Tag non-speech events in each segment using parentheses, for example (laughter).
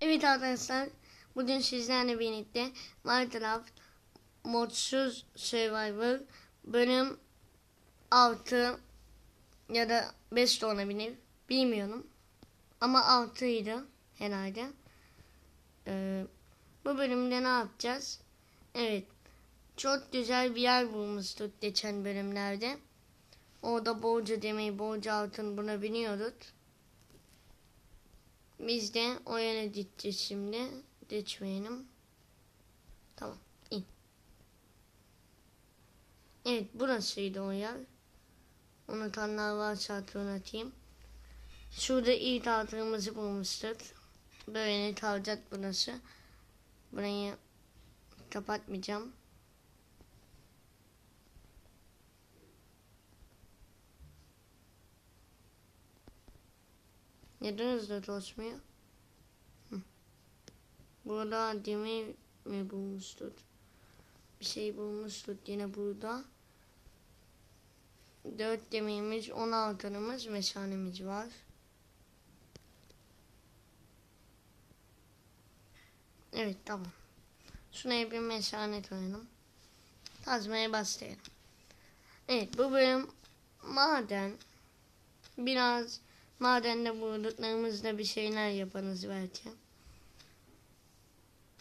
Evet arkadaşlar bugün sizlerle birlikte Minecraft modsuz Survivor bölüm 6 ya da 5 de olabilir bilmiyorum ama 6 idi herhalde. Ee, bu bölümde ne yapacağız? Evet çok güzel bir yer bulmuştuk geçen bölümlerde. Orada bolca demeyi bolca altın bulabiliyorduk. Biz de o yere gideceğiz şimdi. Geçmeyelim. Tamam. in. Evet burasıydı o yer. Unutanlar varsa hatırlatayım. Şurada ilk altınımızı bulmuştuk. Böyle kalacak burası. Burayı kapatmayacağım. Neden hızlı dolaşmıyor? Hı. Burada demir mi bulmuştuk? Bir şey bulmuştuk yine burada. Dört demirimiz, on altınımız, meşanemiz var. Evet tamam. Şuna bir meşane koyalım. Kazmaya başlayalım. Evet bu bölüm maden biraz Madende bulduklarımızda bir şeyler yapanız belki.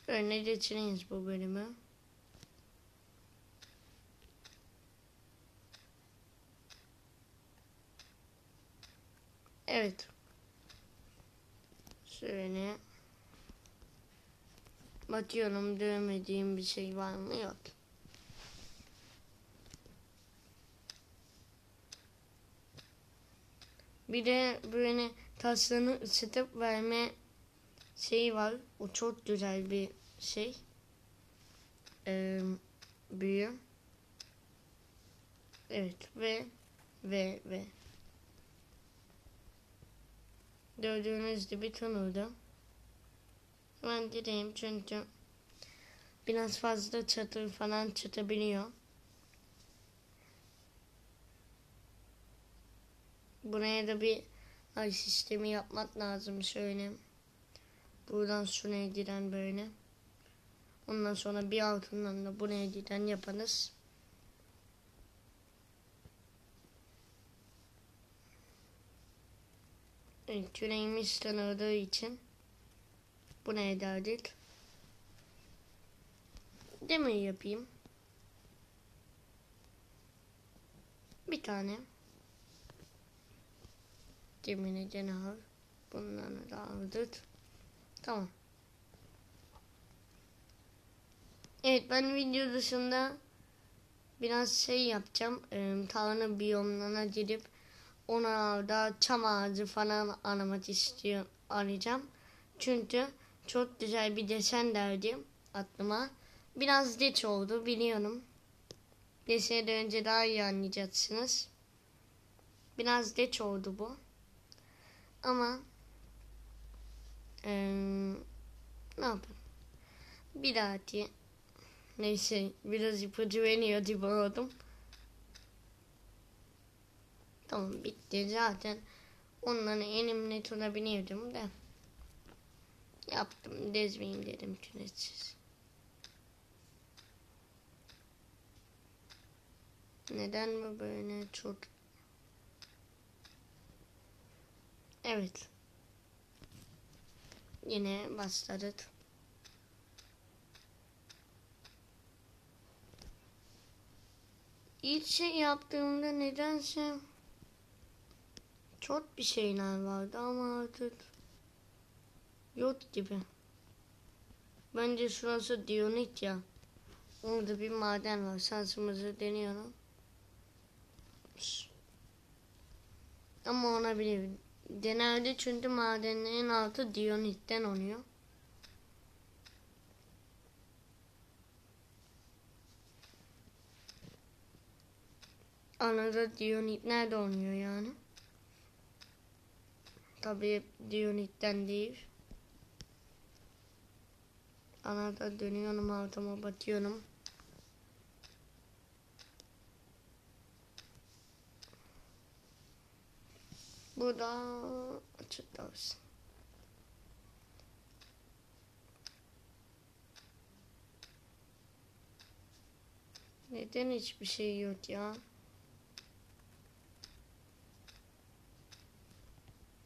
Öyle geçiriniz bu bölümü. Evet. Şöyle. Bakıyorum dövmediğim bir şey var mı? Yok. Bir de böyle taşlarını ısıtıp verme şeyi var. O çok güzel bir şey. Ee, büyü. Evet ve ve ve gördüğünüz gibi tanırdı. Ben direyim çünkü biraz fazla çatır falan çatabiliyor. Buraya da bir ay sistemi yapmak lazım şöyle. Buradan şuraya giden böyle. Ondan sonra bir altından da buraya giden yaparız. Evet, küreğimiz tanıdığı için buraya derdik. Demir yapayım. Bir tane. Gemini cenahı. Bunları da aldık. Tamam. Evet ben video dışında biraz şey yapacağım. E, Tağını biyomlarına gidip ona çam ağacı falan aramak istiyor arayacağım. Çünkü çok güzel bir desen derdim aklıma. Biraz geç oldu biliyorum. Deseye önce daha iyi anlayacaksınız. Biraz geç oldu bu. Ama ee, ne yapayım? Bir dahaki neyse biraz ipucu veriyor gibi oldum. Tamam bitti zaten onları elimle tutabiliyordum da yaptım dezmeyeyim dedim künetsiz. Neden mi böyle çok Evet. Yine başladık. İlk şey yaptığımda nedense çok bir şeyler vardı ama artık yok gibi. Bence şurası Dionit ya. Orada bir maden var. Şansımızı deniyorum. Ama ona bile Genelde çünkü madenlerin altı diyonitten oluyor. Anada diyonit nerede oluyor yani? Tabii diyonitten değil. Anada dönüyorum altıma batıyorum. Burada açıkta olsun. Neden hiçbir şey yok ya?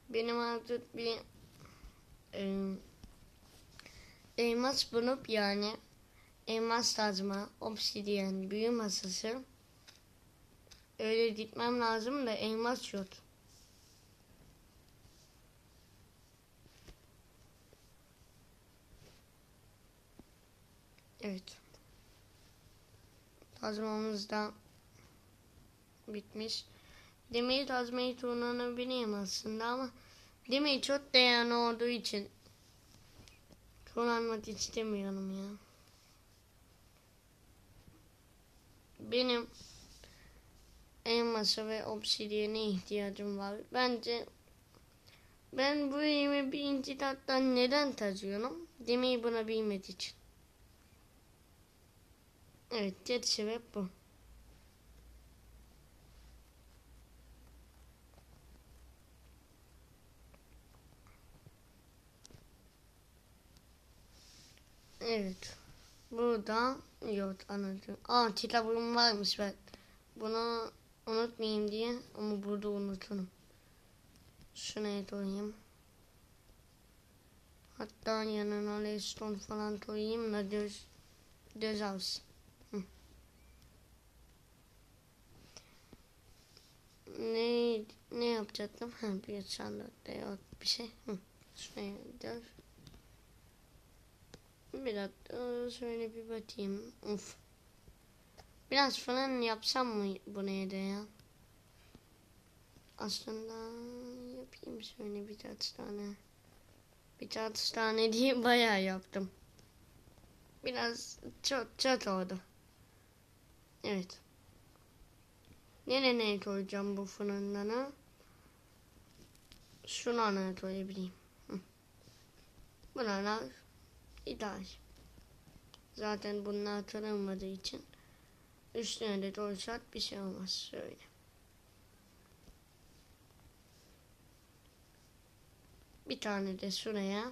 Benim artık bir e, elmas bulup yani elmas lazıma obsidiyen büyü masası öyle gitmem lazım da elmas yok. Evet. Tazmamız da bitmiş. Demeyi tazmayı kullanabilirim aslında ama demeyi çok değerli olduğu için kullanmak istemiyorum ya. Benim elmasa ve obsidiyene ihtiyacım var. Bence ben bu elimi birinci tattan neden tazıyorum? Demeyi buna bilmek için. Evet, tek sebep bu. Evet. Burada yok anladım. Aa kitabım varmış ben. Bunu unutmayayım diye ama burada unuturum. Şuna koyayım. Hatta yanına redstone falan koyayım da göz, göz alsın. Ne ne yapacaktım? Ha bir sandıkta yok bir şey. Hı. Şuraya gidiyoruz. Bir dakika şöyle bir bakayım. Uf. Biraz falan yapsam mı bu neydi ya? Aslında yapayım şöyle birkaç tane. Birkaç tane diye bayağı yaptım. Biraz çok çok oldu. Evet. Nereye koyacağım bu fırınları? Şuna koyabileyim. Hı. Buralar ideal. Zaten bunlar kırılmadığı için üstüne de koysak bir şey olmaz. Şöyle. Bir tane de şuraya.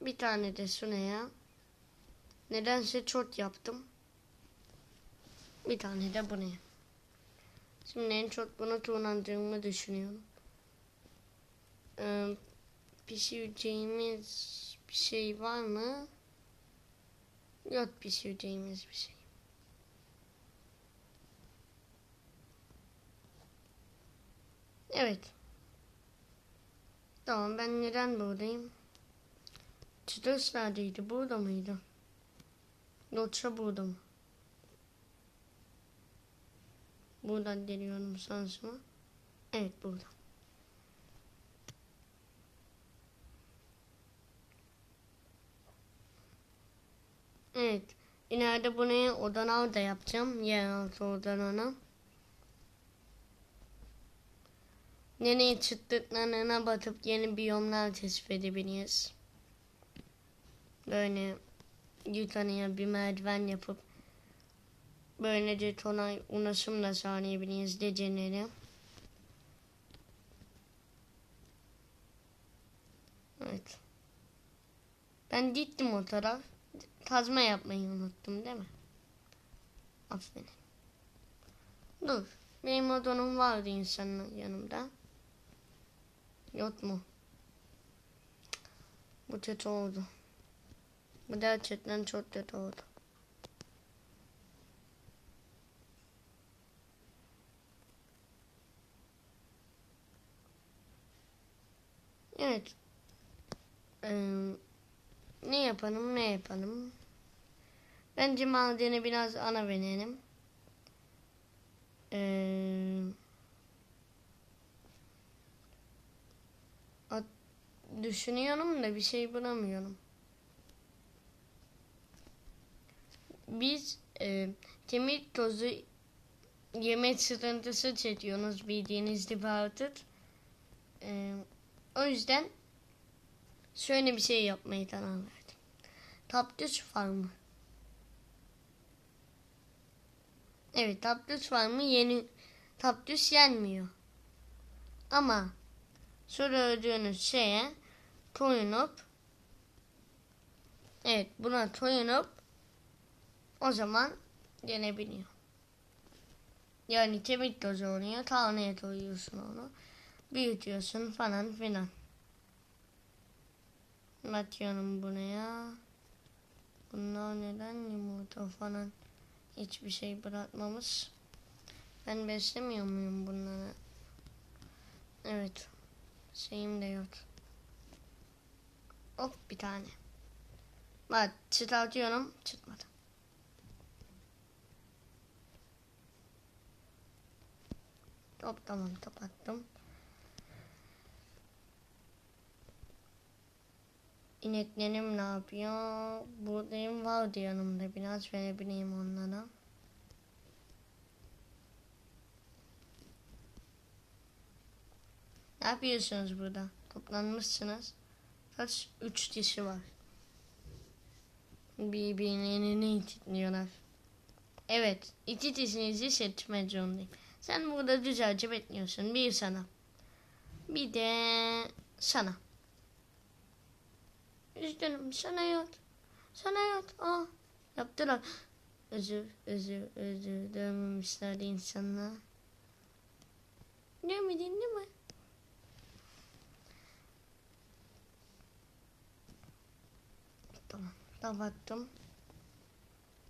Bir tane de şuraya. Nedense çok yaptım. Bir tane de buraya. Şimdi en çok bunu kullandığımı düşünüyorum. Ee, pişireceğimiz bir şey var mı? Yok pişireceğimiz bir şey. Evet. Tamam ben neden buradayım? Çıtırs neredeydi? Burada mıydı? Yoksa burada mı? Buradan deniyorum sansıma. Evet burada. Evet. İleride bunu odan da yapacağım. Yeraltı odan ona. Nereye çıktıklarına batıp yeni biyomlar keşif edebiliriz. Böyle yukarıya bir merdiven yapıp Böylece tonay ulaşımla sağlayabiliriz geceleri. Evet. Ben gittim o taraf. Kazma yapmayı unuttum değil mi? Aferin. Dur. Benim odunum vardı insanın yanımda. Yok mu? Bu kötü oldu. Bu gerçekten çok kötü oldu. Evet. Ee, ne yapalım ne yapalım. Bence madeni biraz ana verelim. Ee, düşünüyorum da bir şey bulamıyorum. Biz e, kemik tozu yemek sıkıntısı çekiyoruz bildiğiniz gibi artık. E, o yüzden şöyle bir şey yapmayı karar verdim. Tapdüs farmı. Evet tapdüs farmı yeni tapdüs yenmiyor. Ama söylediğiniz şeye toyunup evet buna toyunup o zaman Gene biniyor. Yani kemik tozu oluyor. Taneye koyuyorsun onu. Büyütüyorsun falan filan. Atıyorum buraya. Bunlar neden yumurta falan hiçbir şey bırakmamız. Ben beslemiyor muyum bunları? Evet. Şeyim de yok. Hop bir tane. Bak çıtartıyorum. Çıkmadı. Hop tamam kapattım. İneklerim ne yapıyor? Buradayım vardı yanımda biraz verebileyim onlara. Ne yapıyorsunuz burada? Toplanmışsınız. Kaç? Üç kişi var. Birbirlerini itiliyorlar. Evet, iki kişinizi seçme zorundayım. Sen burada güzelce bekliyorsun. Bir sana. Bir de sana. Üzgünüm sana yok. Sana yok. Ah yaptılar. Özür özür özür dövmemişler insanlar. Demedin değil mi? Tamam kapattım.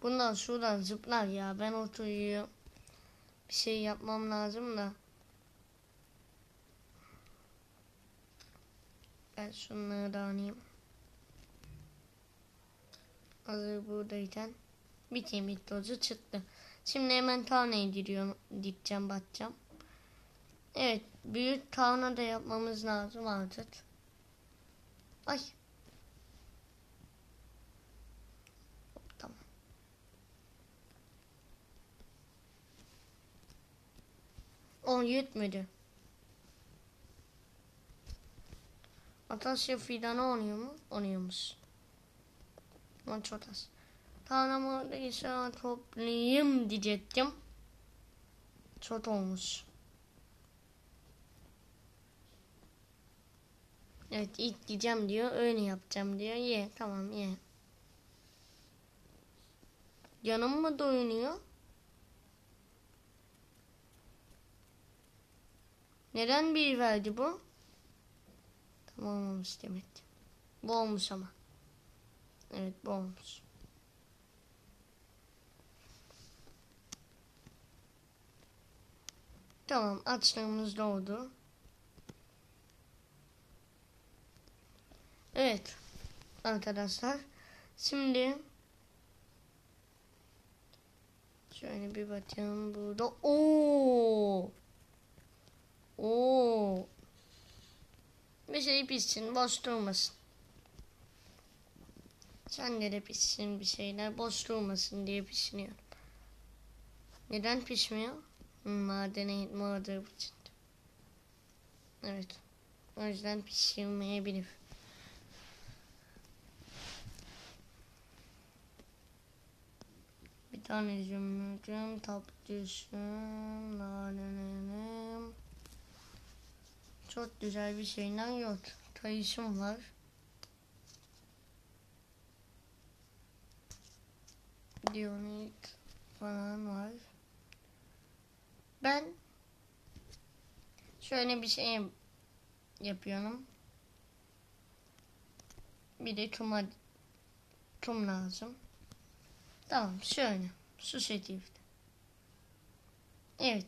Bundan şuradan zıplar ya ben oturuyorum. Bir şey yapmam lazım da. Ben şunları da alayım. Hazır buradayken bir kemik tozu çıktı. Şimdi hemen tavnaya giriyorum, dikeceğim, batacağım. Evet, büyük tavna da yapmamız lazım artık. Ay. Tamam. O yetmedi. Atasya fidanı oynuyor mu? Oynuyormuş. Az. Tamam oradaysa toplayayım diyecektim. Çok olmuş. Evet ilk gideceğim diyor. Öyle yapacağım diyor. Ye tamam ye. Yanım mı doyunuyor? Neden bir verdi bu? Tamam olmamış demek. Bu olmuş ama. Evet bu olmuş. Tamam açlığımız doğdu. Evet arkadaşlar. Şimdi şöyle bir bakayım burada. Oo. Oo. Bir şey pişsin boş durmasın. Sen de pişsin bir şeyler boş durmasın diye pişiriyorum. Neden pişmiyor? Madene gitme için. Evet. O yüzden pişirmeyebilir. Bir tane zümrütüm, tapdüsüm, nanenim. Çok güzel bir şeyler yok. Kayışım var. Dionit falan var. Ben şöyle bir şey yapıyorum. Bir de kuma kum lazım. Tamam şöyle. Su şekilde. Evet.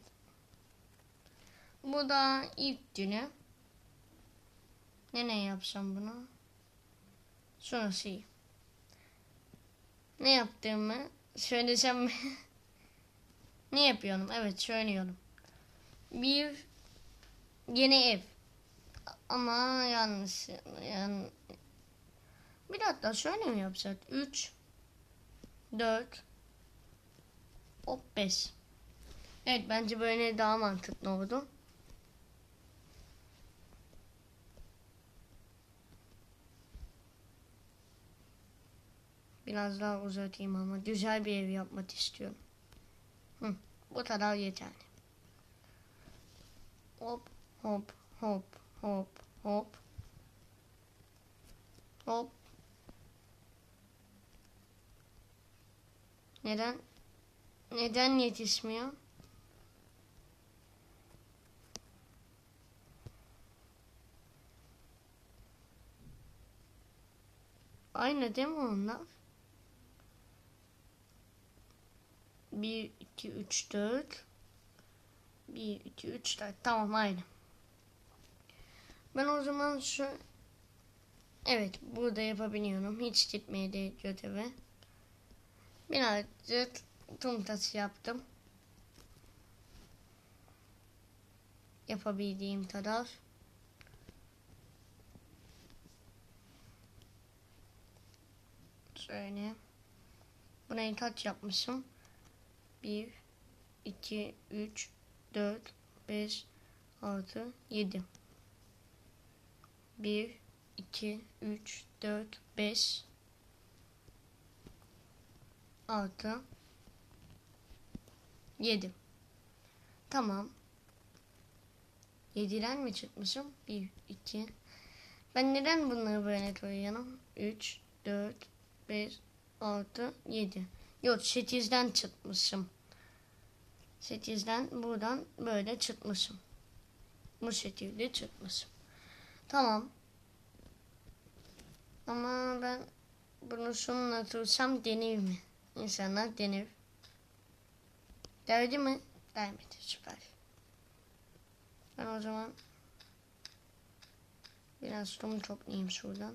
Bu da ilk günü. Ne ne yapsam bunu? Sonrası iyi. Ne yaptığımı söylesem mi? (laughs) ne yapıyorum? Evet söylüyorum. Bir yeni ev. Ama yanlış. Yani bir dakika şöyle mi yapsak? 3 4 hop 5 Evet bence böyle daha mantıklı oldu. Biraz daha uzatayım ama güzel bir ev yapmak istiyorum. Hı, bu kadar yeterli. Hop hop hop hop hop. Hop. Neden? Neden yetişmiyor? Aynı değil mi onlar? 1, 2, 3, 4 1, 2, 3, 4 tamam aynı. Ben o zaman şu Evet burada yapabiliyorum. Hiç gitmeye de göteve. Birazcık tüm tası yaptım. Yapabildiğim kadar. Şöyle. Burayı kaç yapmışım? 1, 2, 3, 4, 5, 6, 7. 1, 2, 3, 4, 5, 6, 7. Tamam. 7'den mi çıkmışım? 1, 2. Ben neden bunları böyle koyuyorum? 3, 4, 5, 6, 7. Yok 8'den çıkmışım. 8'den buradan böyle çıkmışım. Bu şekilde çıkmışım. Tamam. Ama ben bunu şununla tutsam denir mi? İnsanlar denir. Derdi mi? Dermedi. Süper. Ben o zaman biraz kum toplayayım şuradan.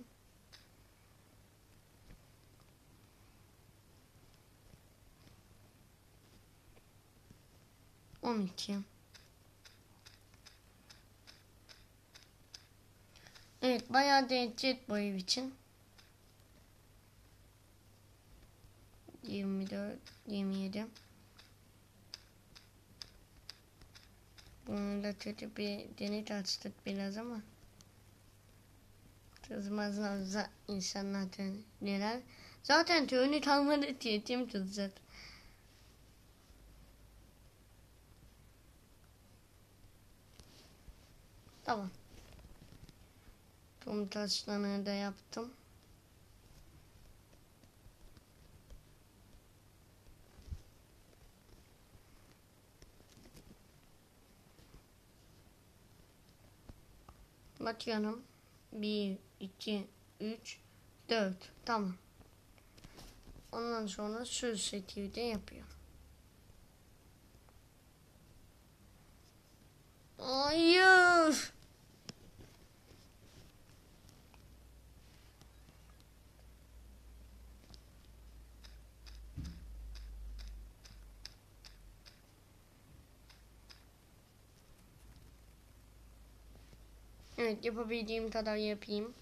On iki. Evet bayağı derecet bu ev için. 24, 27. Bunu da kötü bir deney açtık biraz ama. Kızmazlar insanlar neler. Zaten tüyünü kalmadı diye kim tutacak. Tamam. Tüm taşlarını da yaptım. Bakıyorum. 1, 2, 3, 4. Tamam. Ondan sonra şu şekilde yapıyor. Hayır. Evet yapabildiğim kadar yapayım.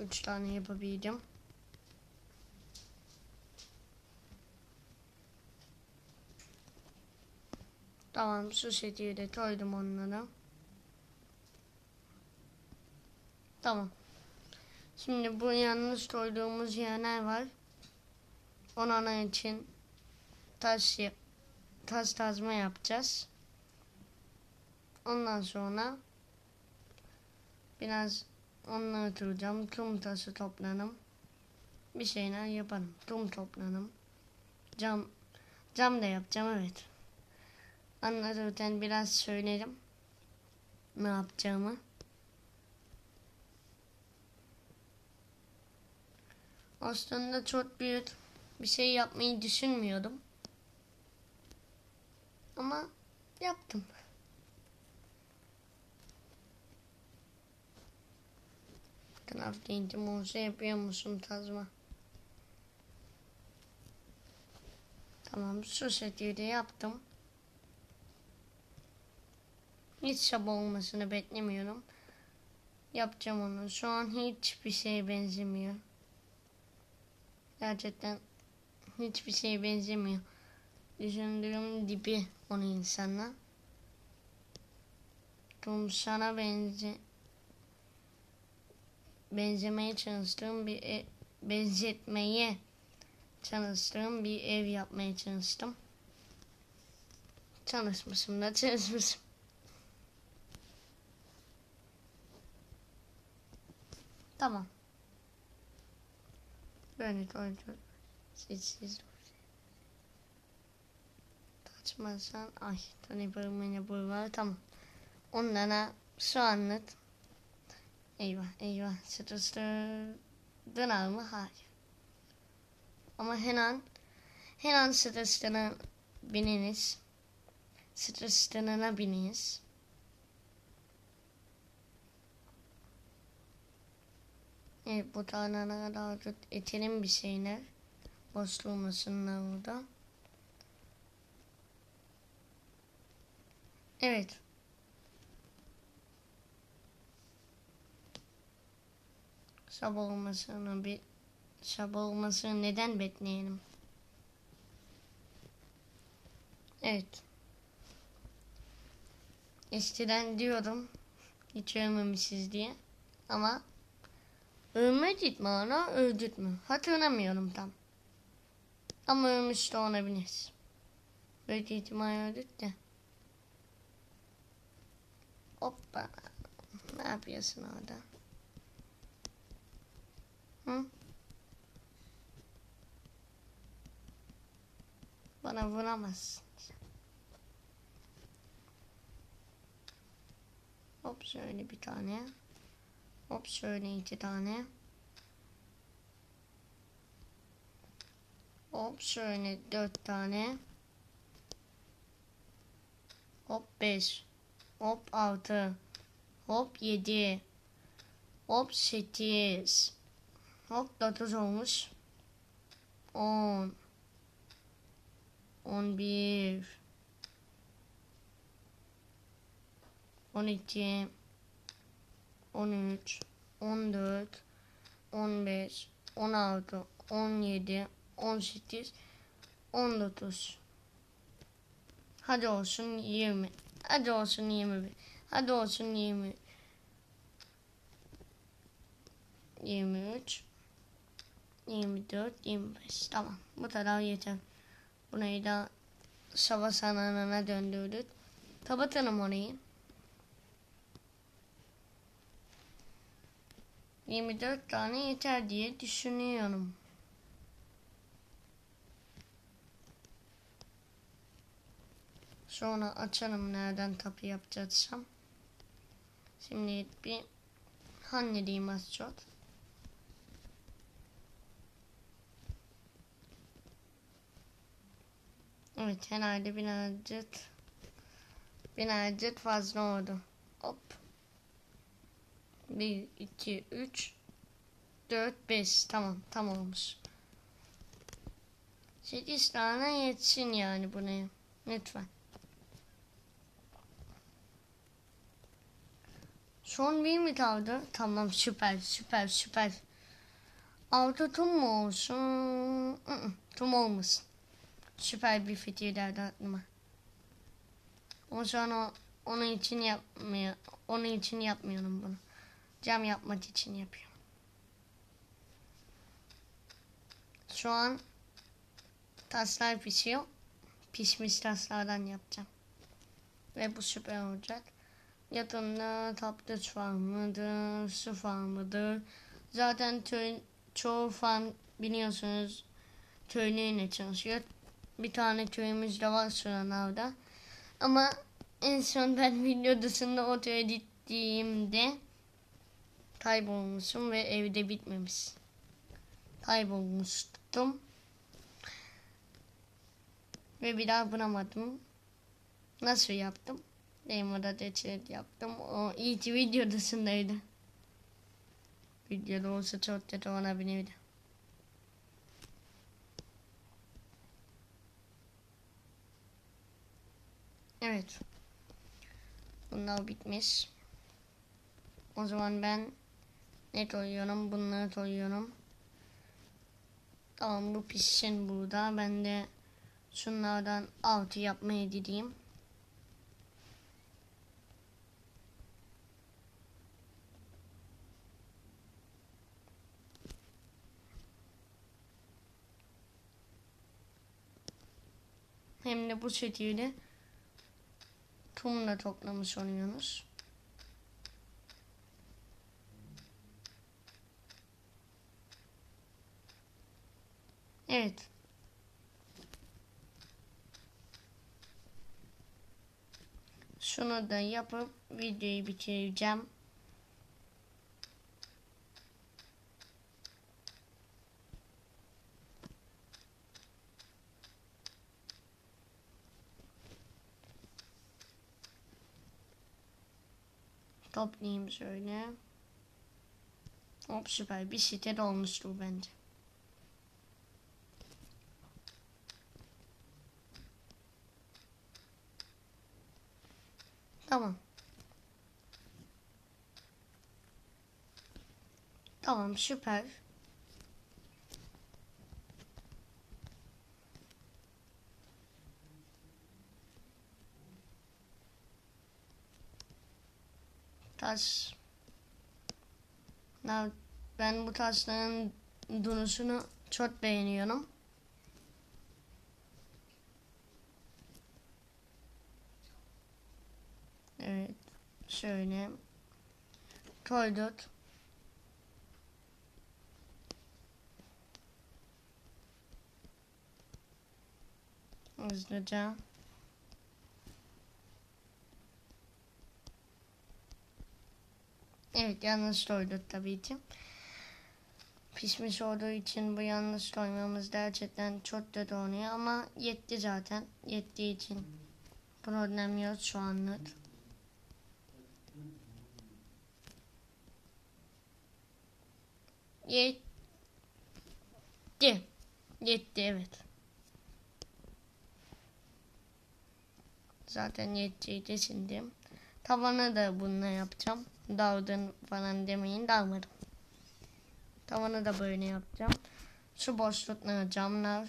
Üç tane yapabildim. Tamam şu şekilde koydum onları. Tamam. Şimdi bu yanlış koyduğumuz yerler var. Onun için taş taş tazma yapacağız. Ondan sonra Biraz onları tutacağım. Kum taşı toplanım. Bir şeyler yaparım. Kum toplanım. Cam cam da yapacağım evet. Anlatırken biraz söylerim. Ne yapacağımı. Aslında çok büyük bir şey yapmayı düşünmüyordum. Ama yaptım. Deyince Musa yapıyor musun tazma? Tamam şu şekilde yaptım. Hiç şaba olmasını beklemiyorum. Yapacağım onu. Şu an hiçbir şeye benzemiyor. Gerçekten hiçbir şeye benzemiyor. Düşündüğüm dibi onu insanla. Kumsana benze benzemeye çalıştığım bir ev, benzetmeye çalıştığım bir ev yapmaya çalıştım. Çalışmışım da çalışmışım. Tamam. Böyle koydum. Sessiz açmazsan ay Bırmını bu var tamam. Onlara şu anlat. Eyvah eyvah sıtıştırdın mı? Hayır. Ama hemen hemen sıtıştığına bininiz. Sıtıştığına bininiz. Evet bu tanrına daha çok etelim bir şeyler. Boşluğumasınlar burada. Evet. Sabah olmasını bir sabah olmasını neden bekleyelim? Evet. Eskiden diyorum hiç ölmemişiz diye ama ölmedik mi ana öldük mü? Hatırlamıyorum tam. Ama ölmüş de olabilir. Böyle ihtimal öldük de. Hoppa. Ne yapıyorsun orada? Hı? Bana vuramazsın. Hop şöyle bir tane. Hop şöyle iki tane. Hop şöyle dört tane. Hop beş. Hop altı. Hop yedi. Hop sekiz. Hop dokuz olmuş. On. On bir. On iki. On üç. On dört. On beş. On altı. On yedi. On sekiz. On dokuz. Hadi olsun yirmi. Hadi olsun 21. Hadi olsun 20. 23. 24, 25. Tamam. Bu kadar yeter. Burayı da savaş sananına döndürdük. Kapatalım orayı. 24 tane yeter diye düşünüyorum. Sonra açalım nereden kapı yapacaksam. Şimdi bir halledeyim az çok. Evet herhalde birazcık birazcık fazla oldu. Hop. 1, 2, 3, 4, 5. Tamam tam olmuş. 8 tane yetsin yani buraya. Lütfen. Son bir mi kaldı? Tamam süper süper süper. Altı tum mu olsun? I -ı, tum olmasın. Süper bir fikir geldi aklıma. O sonra onun için yapmıyor. Onun için yapmıyorum bunu. Cam yapmak için yapıyorum. Şu an taslar pişiyor. Pişmiş taslardan yapacağım. Ve bu süper olacak. Yakında Taptaç farmıdır, su farmıdır. Zaten köy, çoğu farm biliyorsunuz köylüyle çalışıyor. Bir tane köyümüz de var sıralarda. Ama en son ben (laughs) video dışında o köye gittiğimde kaybolmuşum ve evde bitmemiş. Kaybolmuştum. Ve bir daha bulamadım. Nasıl yaptım? Demo'da deçet yaptım. O iyi ki video dışındaydı. Videoda olsa çok kötü olabilirdi. Evet. Bunlar bitmiş. O zaman ben ne koyuyorum? Bunları koyuyorum. Tamam bu pişsin burada. Ben de şunlardan altı yapmaya gideyim. Hem de bu şekilde Tumla toplamış oynuyoruz. Evet. Şunu da yapıp videoyu bitireceğim. Toplayayım şöyle. Hop süper. Bir site dolmuştur bence. Tamam. Tamam süper. Taş. Ben, bu taşların duruşunu çok beğeniyorum. Evet. Şöyle. Koyduk. Hızlıca. Evet yanlış koyduk tabii ki. Pişmiş olduğu için bu yanlış koymamız gerçekten çok kötü oluyor ama yetti zaten. Yettiği için problem yok şu anlık. Yetti. Yetti evet. Zaten yettiydi şimdi. Tavanı da bununla yapacağım. Dağıdın falan demeyin dağmadım. Tavanı da böyle yapacağım. Şu boşlukları camlar.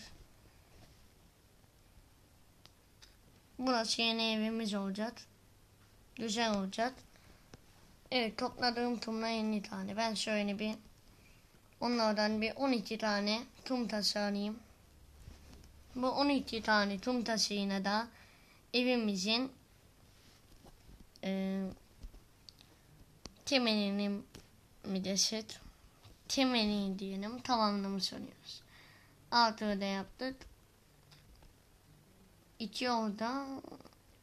Burası yeni evimiz olacak. Güzel olacak. Evet topladığım tumla 50 tane. Ben şöyle bir onlardan bir 12 tane tum taşı alayım. Bu 12 tane tum taşıyla da evimizin e, temelini mi desek temelini diyelim tamamlamış oluyoruz. Altı da yaptık. İki orada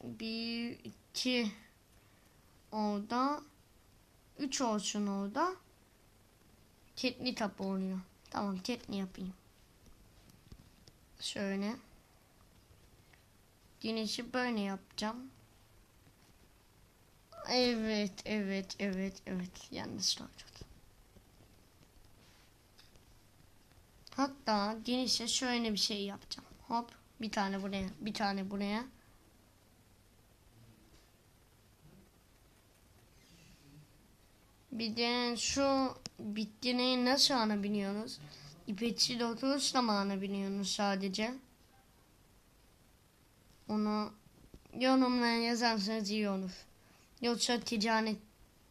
bir iki orada üç olsun orada ketli tapu oluyor. Tamam ketli yapayım. Şöyle. Güneşi böyle yapacağım. Evet, evet, evet, evet. Yanlış oldu. Hatta genişe şöyle bir şey yapacağım. Hop, bir tane buraya, bir tane buraya. Bir de şu bitkineyi nasıl anabiliyorsunuz? İpeçli oturuşla mı anabiliyorsunuz sadece? Onu yorumlara yazarsanız iyi olur. Yoksa ticaret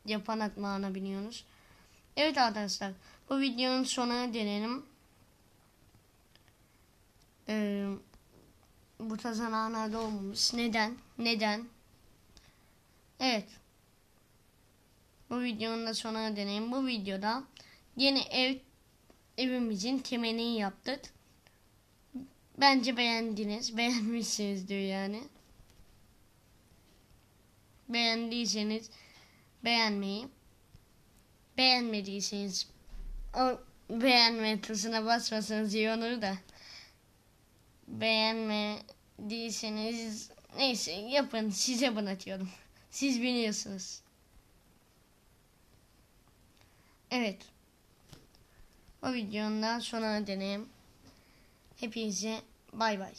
yaparak mı anabiliyorsunuz? Evet arkadaşlar bu videonun sonuna gelelim. Ee, bu kazananlarda olmamış. Neden? Neden? Evet. Bu videonun da sonuna deneyim. Bu videoda yeni ev evimizin temelini yaptık. Bence beğendiniz. (laughs) Beğenmişsinizdir yani. Beğendiyseniz beğenmeyi. Beğenmediyseniz o beğenme tuşuna basmasanız iyi olur da. Beğenmediyseniz neyse yapın size bırakıyorum. Siz biliyorsunuz. Evet. O videonun sonuna deneyim. Hepinize bay bay.